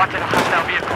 Spotted a hostile vehicle.